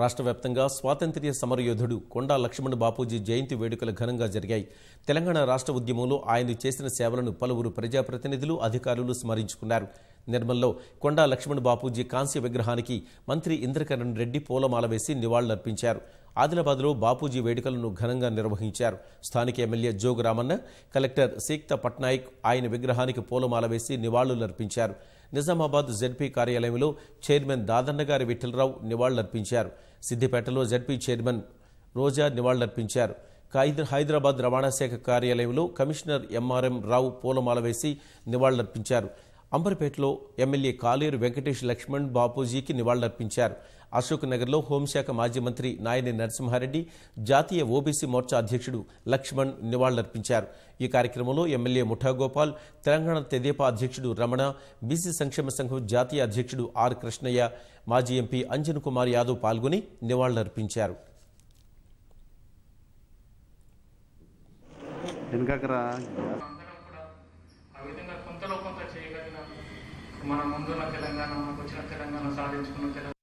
రాష్ట్ర వ్యాప్తంగా స్వాతంత్ర్య సమరయోధుడు కొండా లక్ష్మణ్ బాపూజీ జయంతి వేడుకలు ఘనంగా జరిగాయి. తెలంగాణ రాష్ట్ర ఉద్యమంలో ఆయన చేసిన సేవలను పలువురు ప్రజాప్రతినిధులు అధికారులు స్మరించుకున్నారు. నిర్మల్లో కొండా లక్ష్మణ్ బాపూజీ కాంస్య విగ్రహానికి మంత్రి ఇంద్రకరణ్ రెడ్డి పూలమాల వేసి నివాళులర్పించారు. ఆదిలాబాద్లో బాపూజీ వేడుకలను ఘనంగా నిర్వహించారు. స్థానిక ఎమ్మెల్యే జోగు రామన్న కలెక్టర్ సీక్త పట్నాయక్ ఆయన విగ్రహానికి పూలమాల వేసి నివాళులర్పించారు. నిజామాబాద్ జెడ్పీ కార్యాలయంలో చైర్మన్ దాదన్న గారి విఠలరావు నివాళులర్పించారు. సిద్దిపేటలో జెడ్పీ చైర్మన్ రోజా నివాళులర్పించారు. హైదరాబాద్ రవాణా శాఖ కార్యాలయంలో కమిషనర్ ఎంఆర్ఎం రావు పూలమాల వేసి నివాళులర్పించారు. అంబర్పేటలో ఎమ్మెల్యే కాలేరు వెంకటేష్ లక్ష్మణ్ బాపూజీకి నివాళులర్పించారు. అశోక్ నగర్లో హోంశాఖ మాజీ మంత్రి నాయని నరసింహారెడ్డి జాతీయ ఓబీసీ మోర్చా అధ్యక్షుడు లక్ష్మణ్ నివాళులర్పించారు. ఈ కార్యక్రమంలో ఎమ్మెల్యే ముఠాగోపాల్ తెలంగాణ తెదేపా అధ్యక్షుడు రమణ బీసీ సంక్షేమ సంఘం జాతీయ అధ్యక్షుడు ఆర్ కృష్ణయ్య మాజీ ఎంపీ అంజన్ కుమార్ యాదవ్ పాల్గొని నివాళులర్పించారు. వెనకరా మన ముందున్న తెలంగాణ మనకు వచ్చిన తెలంగాణ సాధించుకున్న తెలంగాణ